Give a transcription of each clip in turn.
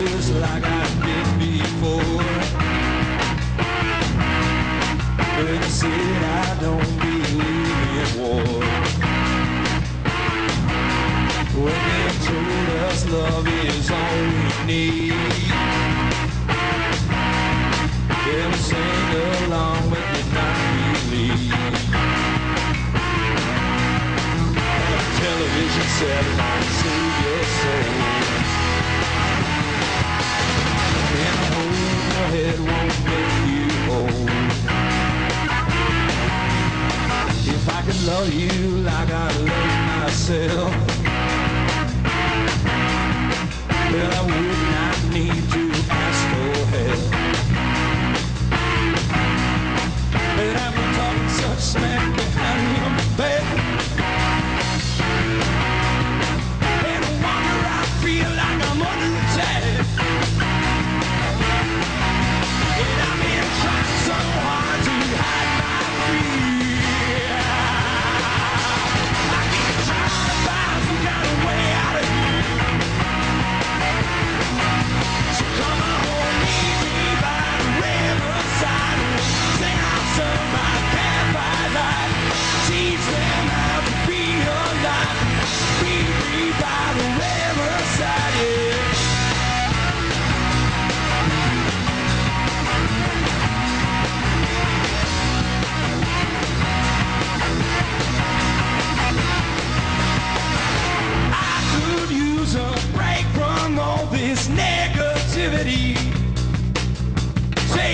just like I did before. But I said I don't believe in war. When they told us love is all we need. love you like I love myself.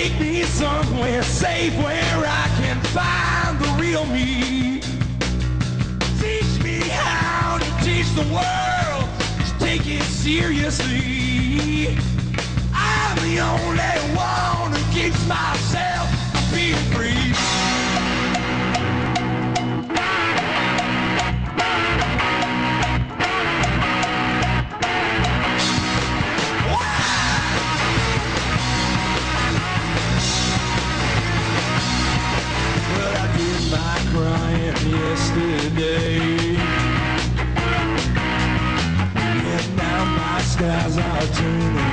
Take me somewhere safe where I can find the real me. Teach me how to teach the world to take it seriously. I'm the only one who keeps myself being free. yesterday. And now my skies are turning.